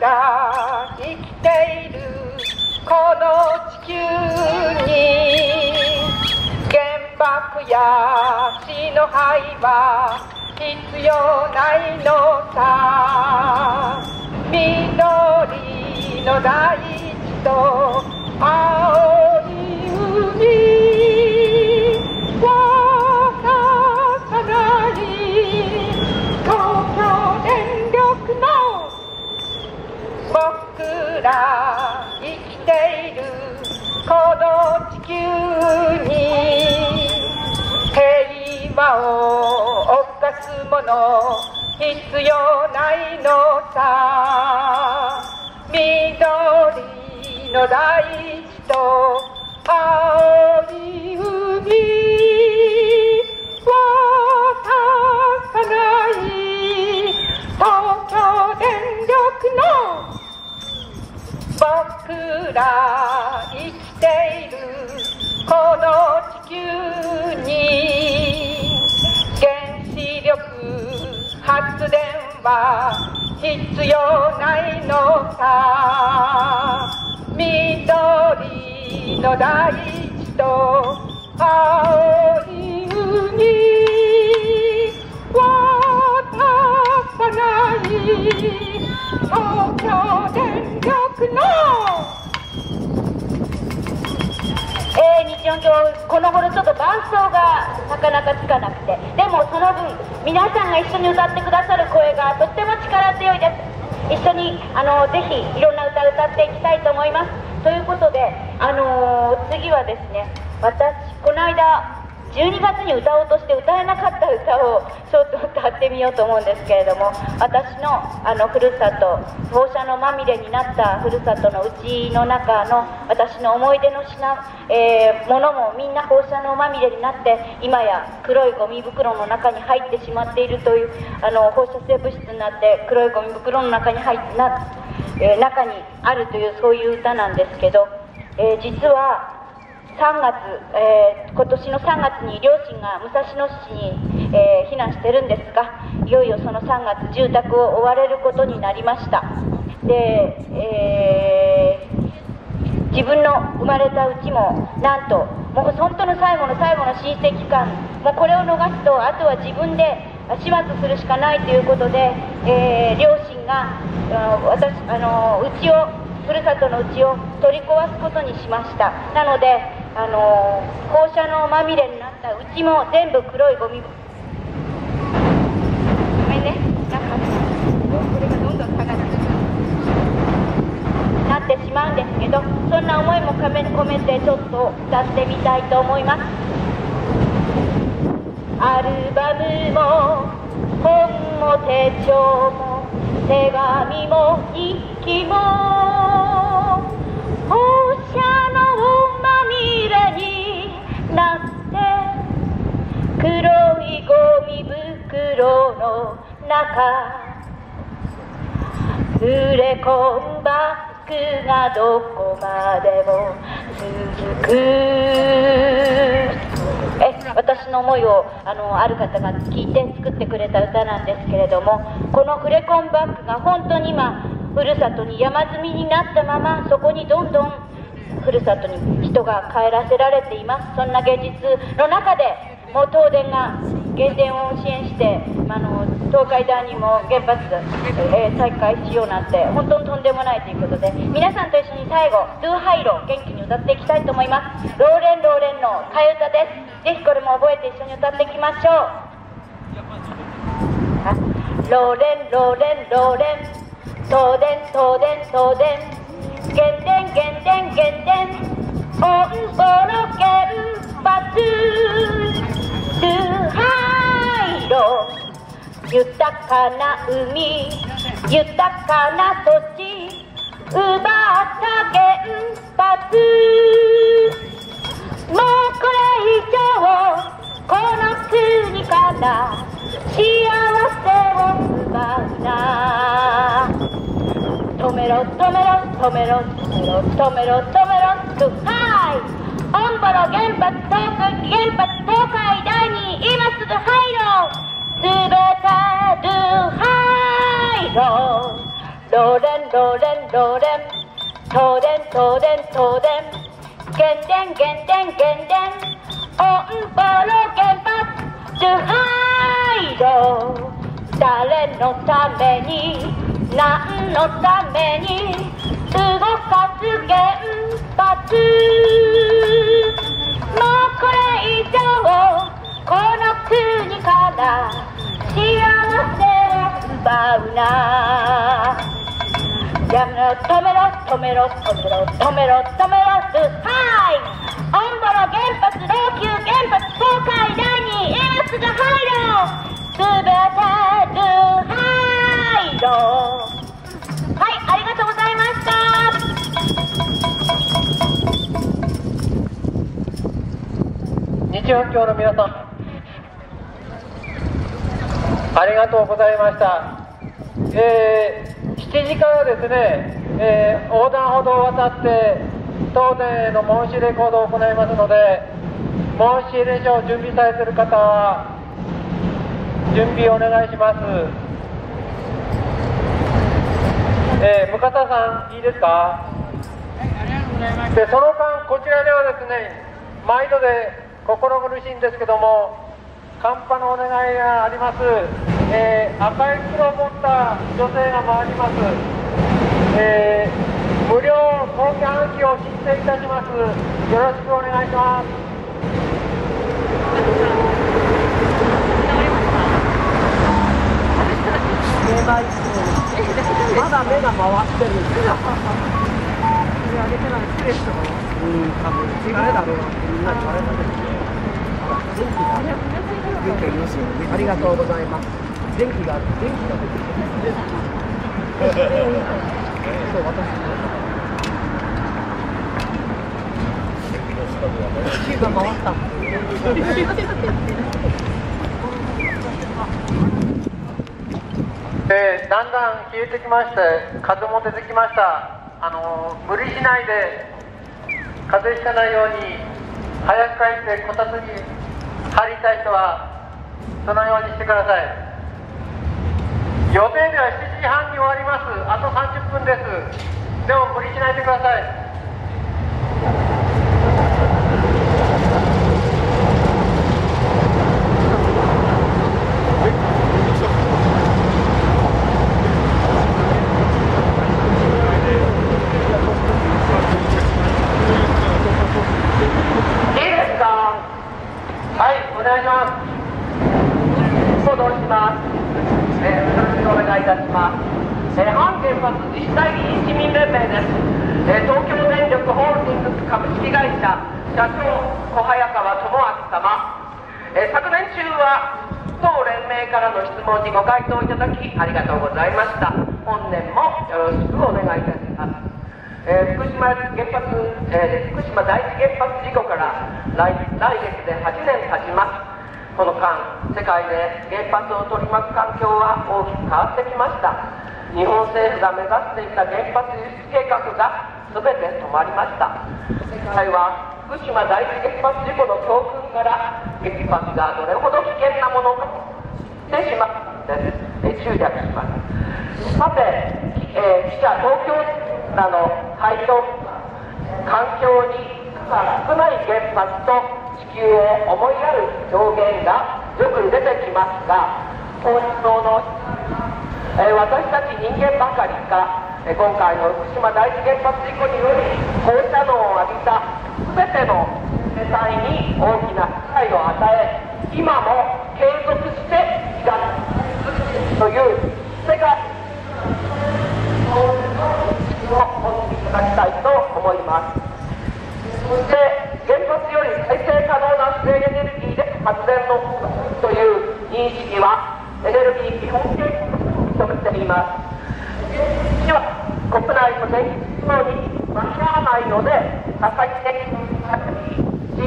ら生きているこの地球に原爆や死の灰は必要ないのさ。緑の大地と青い海。球に平和を犯すもの必要ないのさ。緑の大地と青の大地と青い海。渡さない東京電力の、日音響この頃ちょっと伴奏がなかなかつかなくてでもその分皆さんが一緒に歌ってくださる声がとっても力強いです。一緒にあのぜひいろんな歌歌っていきたいと思います。ということであのー次はですね私この間12月に歌おうとして歌えなかった歌をちょっと歌ってみようと思うんですけれども私のあのふるさと放射能まみれになったふるさとのうちの中の私の思い出の品、えーものもみんな放射能まみれになって今や黒いゴミ袋の中に入ってしまっているというあの放射性物質になって黒いゴミ袋の中に入ってな、えー中にあるというそういう歌なんですけど、えー実は3月、えー今年の3月に両親が武蔵野市に、え避難してるんですがいよいよその3月住宅を追われることになりました。で、え自分の生まれたうちもなんともう本当の最後の最後の親戚間もうこれを逃すとあとは自分で始末するしかないということで、えー両親があの私あのうちをふるさとのうちを取り壊すことにしました。なのであの放射能まみれになったうちも全部黒いゴミ。ごめんね。なんかこれがどんどん下がってなってしまうんですけどそんな思いも込め込めてちょっと歌ってみたいと思います。アルバムも本も手帳も手紙も日記も放射能まみれになって黒いゴミ袋の中触れ込んバックがどこまでも続く私の思いをあのある方が聞いて作ってくれた歌なんですけれどもこのフレコンバッグが本当に今ふるさとに山積みになったままそこにどんどんふるさとに人が帰らせられています。そんな現実の中でもう東電が原電を支援してあの東海大にも原発、えー再開しようなんて本当にとんでもないということで皆さんと一緒に最後「ドゥハイロ元気に歌っていきたいと思います。ローレンローレンの替え歌ですぜひこれも覚えて一緒に歌っていきましょうローレンローレンローレン東電東電東電原電原電原電本当の原発ドゥハイロ豊かな海豊かな土地奪った原発もうこれ以上この国から幸せを奪うな。止めろ止めろ止めろ止めろ止めろ。止めろトゥハイオンボロ原発東海原発東海第二今ろうすべてドゥハイロレンロレンロレン東電東電東電原電原電原電オンボロ原発ドハイド誰のために何のために動かす原発を奪うな。やめろ止めろ止めろ止めろ止めろ止めろはい。オンボロ原発老朽原発崩壊第2エースが入ろすべてルハイロ。はい。ありがとうございました。日本教の皆さんありがとうございました、えー7時からですね、えー、横断歩道を渡って東電への申し入れ行動を行いますので申し入れ書を準備されている方は準備をお願いします、えー、向田さんいいですか？でその間こちらではですね毎度で心苦しいんですけどもカンパのお願いがあります。えー、赤い袋を持った女性が回ります、えー、無料公共半旗を申請いたします。よろしくお願いします。まだ目が回ってるんですよ。上げてない、スうん、多分、誰だろう。なってみんなに言われたけど。元気が、元気がいますよ。ねありがとうございます。電気が電気が出てきてそう私火が回ったえー、だんだん冷えてきまして風も出てきましたあのー、無理しないで風邪ひかないように早く帰ってこたつに入りたい人はそのようにしてください。予定では7時半に終わります。あと30分です。でも無理しないでください。会社社長小早川智明様、え昨年中は当連盟からの質問にご回答いただきありがとうございました。本年もよろしくお願いいたします。えー、福島原発、えー、福島第一原発事故から来来月で8年経ちます。この間世界で原発を取り巻く環境は大きく変わってきました。日本政府が目指していた原発輸出計画が全て止まりました。世界は福島第一原発事故の教訓から原発がどれほど危険なものかしてしまったんです注略します。さて、えー、記者東京らの排気環境に少ない原発と地球を思いやる表現がよく出てきますが放出層のえー、私たち人間ばかりが、えー、今回の福島第一原発事故により放射能を浴びた全ての世帯に大きな被害を与え今も継続していらという世界を持っていただきたいと思います。そして原発より再生可能な自然エネルギーで発電のという認識はエネルギー基本計画とっていますでは国内の電気等に間に合わないので朝日的人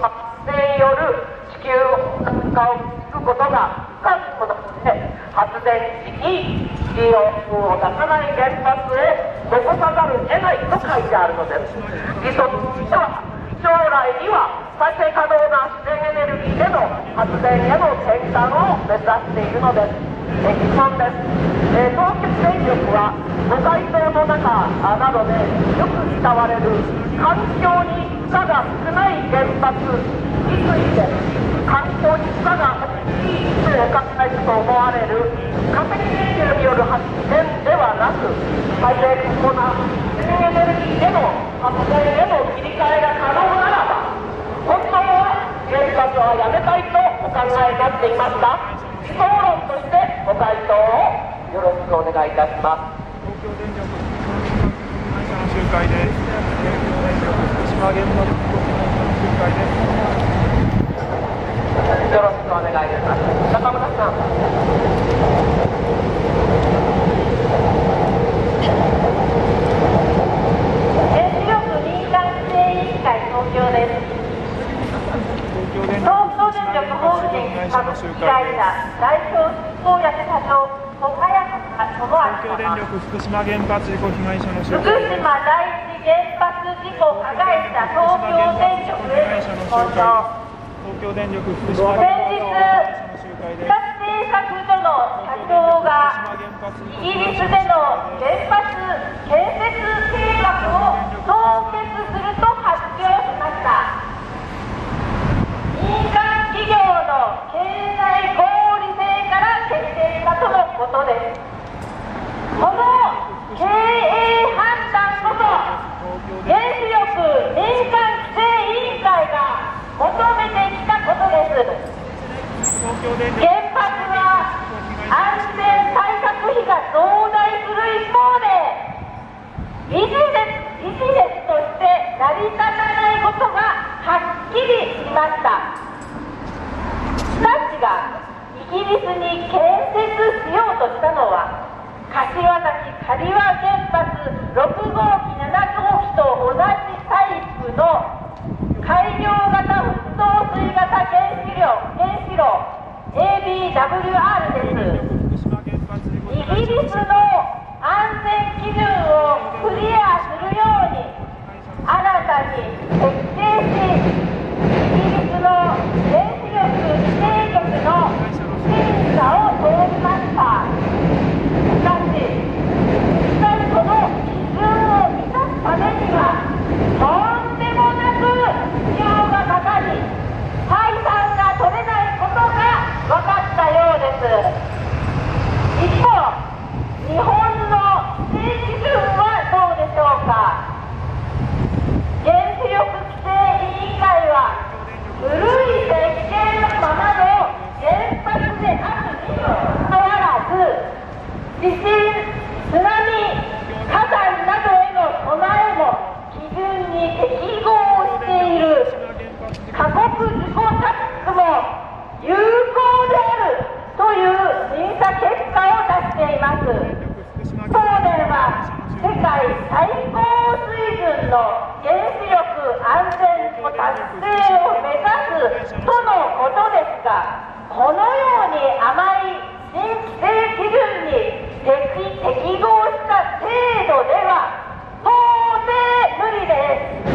発電による地球温暖化を防ぐことが不可能なので発電時に CO2 を出さない原発へ残さざるを得ないと書いてあるのです理想としては将来には再生可能な自然エネルギーでの発電への転換を目指しているのですえ質問です、えー、東京電力はご回答の中などでよく使われる環境に負荷が少ない原発について環境に負荷が大きいとお考えと思われる化石燃料による発電ではなく再生可能な新エネルギーへの発電への切り替えが可能ならば本当は原発はやめたいとお考えになっています。か討論としてご回答をよろしくお願いいたします。東京電力福島会社の集会で東京電力福島原発の集会です。よろしくお願いいたします。中村さん原子力民間規制委員会東京です東京電力東京電力ホールディングス株式会社代表執行役社長小早川智東京電明様力福島原発事故被害者の集福島第一原発事故加害者東京電力への東京電力福島原先日発事故の集会で。日立製作所の社長がイギリスで原発は安全対策費が増大する一方でビジネスビジネスとして成り立たないことがはっきりしました。日立がイギリスに建設しようとしたのは柏崎刈羽このように甘い新規制基準に適合した制度では到底無理です。